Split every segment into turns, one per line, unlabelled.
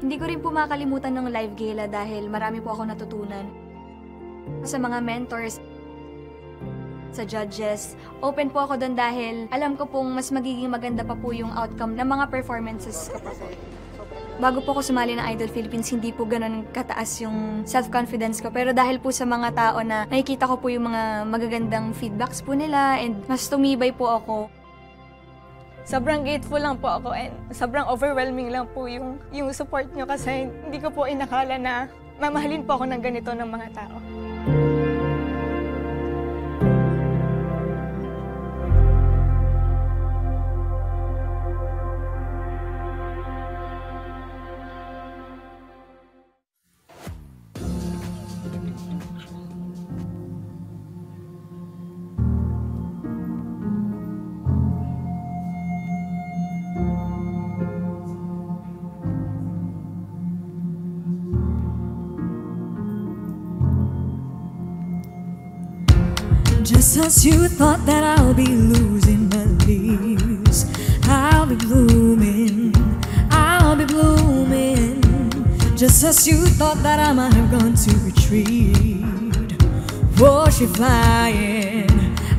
Hindi ko rin po makakalimutan ng live gala dahil marami po ako natutunan. Sa mga mentors, sa judges, open po ako doon dahil alam ko pong mas magiging maganda pa po yung outcome ng mga performances ko. Bago po ako sumali ng Idol Philippines, hindi po ganun kataas yung self-confidence ko. Pero dahil po sa mga tao na nakikita ko po yung mga magagandang feedbacks po nila and mas tumibay po ako.
Sobrang grateful lang po ako and sobrang overwhelming lang po yung, yung support nyo kasi hindi ko po inakala na mamahalin po ako ng ganito ng mga tao.
Just as you thought that I'll be losing my leaves, I'll be blooming, I'll be blooming. Just as you thought that I might have gone to retreat, was she flying?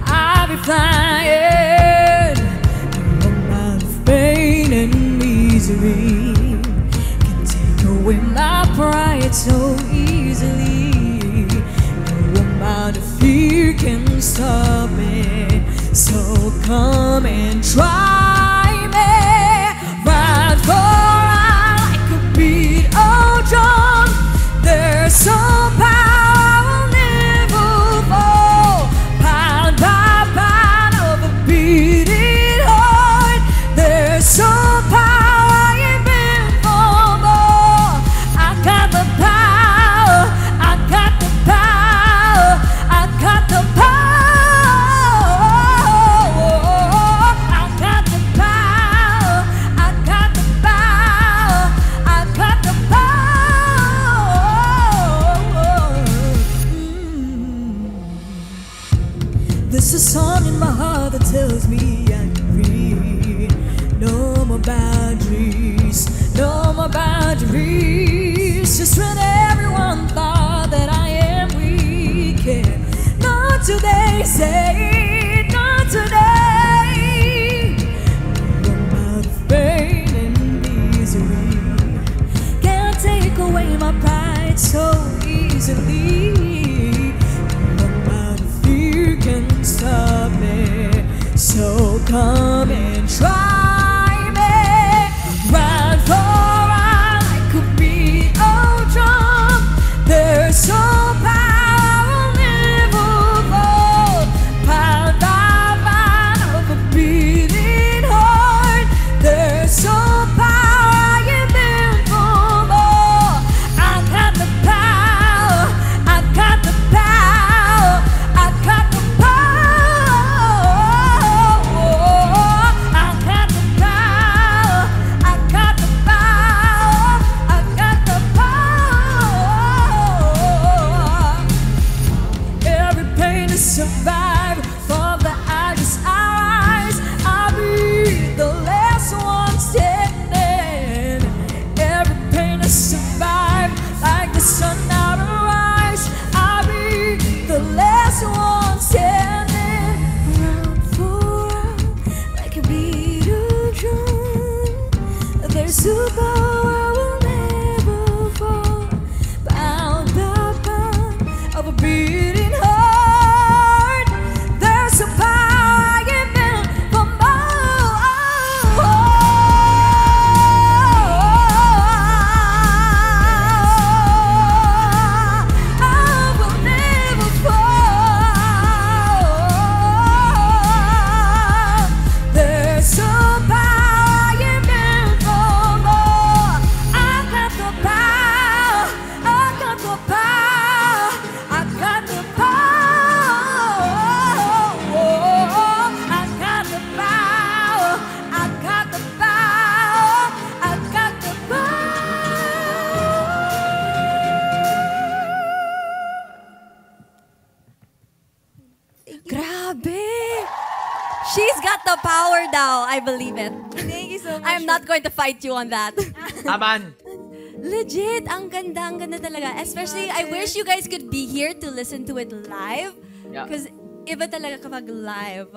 I'll be flying. Amount of pain and misery can take away my pride so easily. Come and try Just when everyone thought that I am weak, not today, say not today. No amount of pain and misery can't take away my pride so easily. No amount of fear can stop me. So come and try survived from the eyes eyes. I'll be the last one standing. Every pain is survived like the sun out of rise. I'll be the last one the power
daw. I believe it.
Thank you so much.
I'm not going to fight you on that.
Taban!
Legit, ang ganda, ang ganda talaga. Especially, I wish you guys could be here to listen to it live.
Yeah.
Because iba talaga kapag live.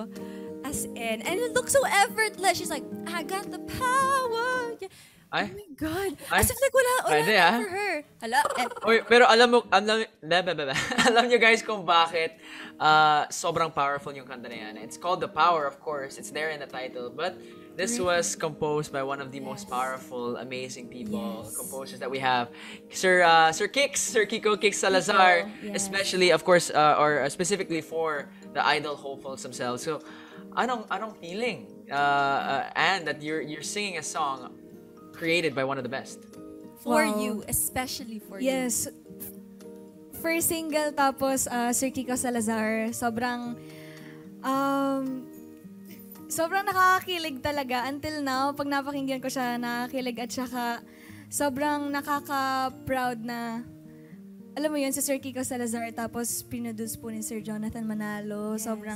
As in, and it looks so effortless. She's like, I got the power. Yeah.
Ay?
Oh my God.
Ay.
As if like wala, wala
Pwede, ah.
for her. Hala, eh,
Oy, pero alam mo, alam, be, be, be. alam nyo guys kung bakit uh, sobrang powerful yung kanta na yan. It's called The Power, of course. It's there in the title. But this was composed by one of the most powerful, amazing people, composers that we have. Sir uh, Sir Kix, Sir Kiko Kix Salazar, especially, of course, uh, or specifically for the idol hopefuls themselves. So, anong anong feeling? Uh, uh, and that you're you're singing a song created by one of the best.
for
Wow.
you, especially for you.
Yes. First single, tapos uh, Sir Kiko Salazar. Sobrang, um, sobrang nakakakilig talaga. Until now, pag napakinggan ko siya, nakakakilig at saka sobrang nakaka-proud na alam mo yun, si Sir Kiko Salazar, tapos pinuduce po ni Sir Jonathan Manalo. sobrang,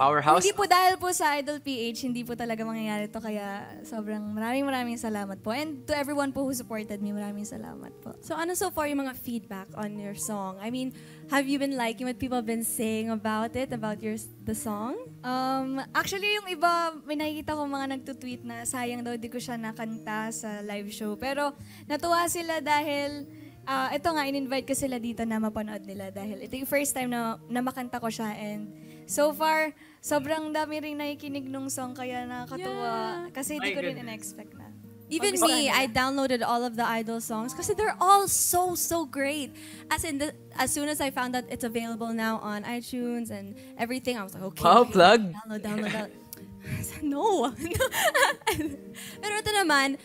Powerhouse.
hindi po dahil po sa Idol PH, hindi po talaga mangyayari to. Kaya sobrang maraming maraming salamat po. And to everyone po who supported me, maraming salamat po.
So ano so far yung mga feedback on your song? I mean, have you been liking what people have been saying about it, about your the song?
Um, actually, yung iba, may nakikita ko mga nagtutweet na sayang daw di ko siya nakanta sa live show. Pero natuwa sila dahil, ah, ito nga, in-invite ko sila dito na mapanood nila dahil ito yung first time na, na makanta ko siya and so far, sobrang dami rin nakikinig nung song kaya nakakatuwa. Kasi hindi
My
ko rin in-expect na.
Even me, I downloaded all of the Idol songs because they're all so so great. As in, the, as soon as I found out it's available now on iTunes and everything, I was like, okay,
Wow,
okay,
plug.
download, download, download. No. Pero ito naman,